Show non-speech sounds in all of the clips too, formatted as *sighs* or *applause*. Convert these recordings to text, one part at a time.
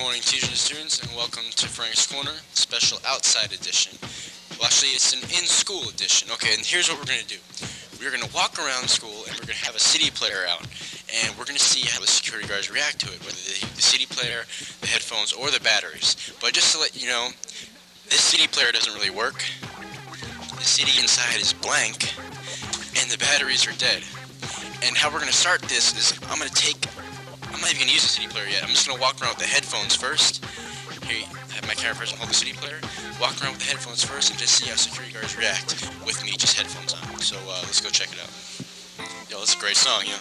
morning, and students, and welcome to Frank's Corner, special outside edition. Well, actually, it's an in-school edition. Okay, and here's what we're going to do. We're going to walk around school, and we're going to have a CD player out, and we're going to see how the security guards react to it, whether the, the CD player, the headphones, or the batteries. But just to let you know, this CD player doesn't really work. The CD inside is blank, and the batteries are dead. And how we're going to start this is I'm going to take I'm not even gonna use the CD player yet. I'm just gonna walk around with the headphones first. Here, have my camera person hold the CD player. Walk around with the headphones first and just see how security guards react with me just headphones on. So uh, let's go check it out. Yo, that's a great song, yeah.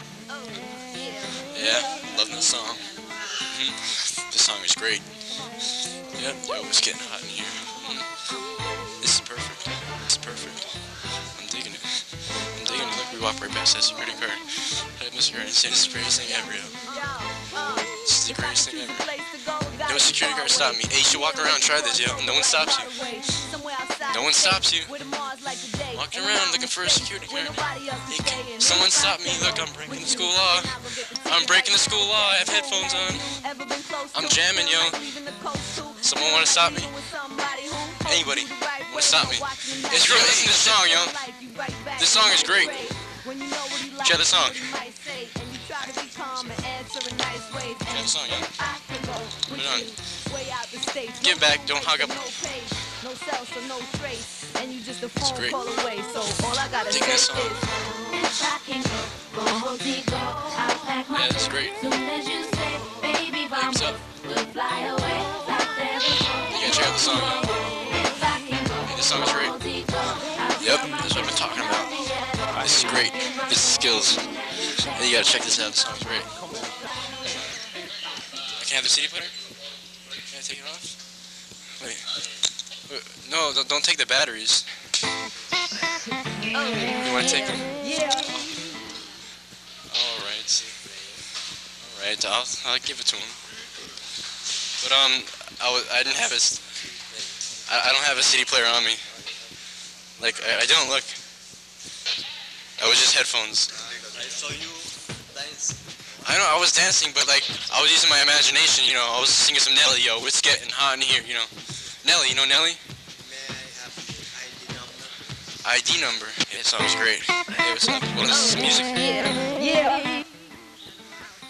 Yeah, loving the song. Mhm. This song is great. Yep, yo, it's getting hot in here. Mhm. This is perfect. It's perfect. I'm digging it. I'm digging it. Look, we walk right past that security guard. Mr. Guard, it's the greatest thing ever, yo. Is the greatest thing ever. No security guard stop me. Hey, you should walk around and try this, yo. No one stops you. No one stops you. Walking around looking for a security guard. Hey, someone stop me. Look, I'm breaking the school law. I'm breaking the school law. I have headphones on. I'm jamming, yo. Someone want to stop me? Anybody want to stop me? It's real. Listen to this song, yo. This song is great. Check the song. Song, yo. Put it on. Give it back. Don't hug up. It's great. Dig this song. Yeah, it's great. What's up? You gotta check out the song, yo. Hey, this song is great. Yep, that's what I've been talking about. This is great. This is skills. Hey, you gotta check this out. This song's great. Have the CD player? Can I take it off? Wait. Wait, No, don't, don't take the batteries. You want to take them? All right. All right. I'll I'll give it to him. But um, I was I didn't have a I, I don't have a CD player on me. Like I, I don't look. I was just headphones. I saw you dance. I know I was dancing, but like I was using my imagination. You know, I was singing some Nelly. Yo, it's getting hot in here. You know, Nelly. You know Nelly? May I have ID number? ID number. Yeah, that song's great. Hey, what's up? Well, this is some music.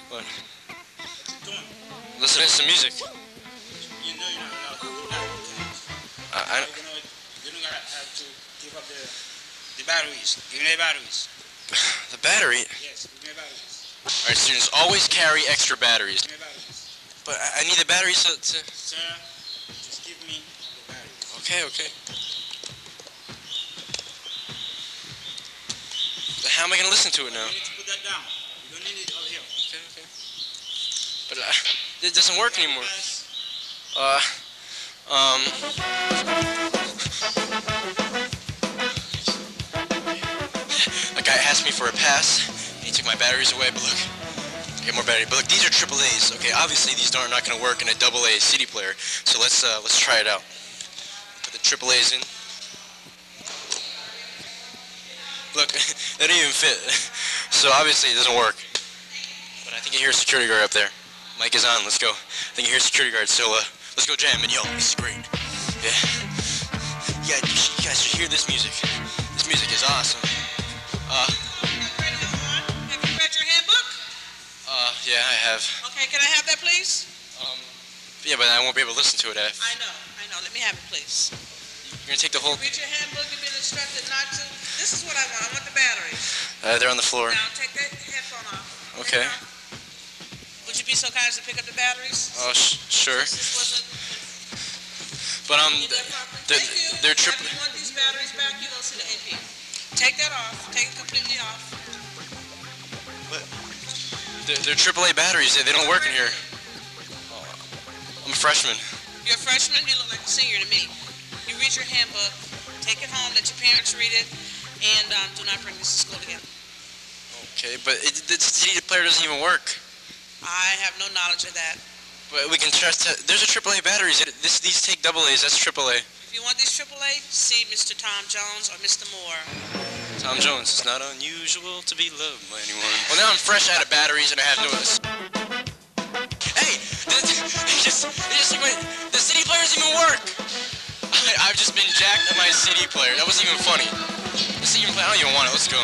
What? Listen to some music. You know you're not allowed to do that. I, I, You're gonna, you're gonna have to give up the, the batteries. Give me the batteries. *sighs* the battery. Yes, give me the batteries. All right, students, always carry extra batteries. Give me the batteries. But I, I need the batteries to, to. Sir, just give me the batteries. Okay, okay. But how am I gonna listen to it now? You need to put that down. You don't need it over here. Okay, okay. But uh, it doesn't work anymore. Uh, um. A guy asked me for a pass. He took my batteries away, but look. Get more battery. But look, these are triple A's. Okay, obviously these are not gonna work in a double A CD player. So let's uh, let's try it out. Put the triple A's in. Look, *laughs* they don't even fit. *laughs* So obviously it doesn't work. But I think you hear a security guard up there. Mic is on. Let's go. I think you hear a security guard. So uh, let's go jam and yo, this is great. Yeah. Yeah, you guys should hear this music. This music is awesome. Uh, yeah, I have. Okay, can I have that, please? Um, yeah, but I won't be able to listen to it. If I know, I know. Let me have it, please. you're gonna take the whole. Read your handbook. You've been instructed not to. This is what I want. I want the batteries. Uh, they're on the floor. Now, take that headphone off. Okay. Would you be so kind as to pick up the batteries? Oh, sh- sure. But um, they're, they're If triple. you want these batteries back, you the AP. Take that off. Take it completely off. They're, they're AAA batteries. They, they don't work in here. Oh, I'm a freshman. You're a freshman. You look like a senior to me. You read your handbook. Take it home. Let your parents read it. And um, do not bring this to school again. Okay, but it, the CD player doesn't even work. I have no knowledge of that. But we can trust. that. There's a AAA batteries. This, these take double A's. That's AAA. If you want these AAA, see Mr. Tom Jones or Mr. Moore. Tom Jones, it's not unusual to be loved by anyone. Well, now I'm fresh out of batteries and I have no... Hey! They just, they just like my, the CD players even work! *laughs* I, have just been jacked at my CD player. That wasn't even funny. Let's see, I don't even want it. Let's go.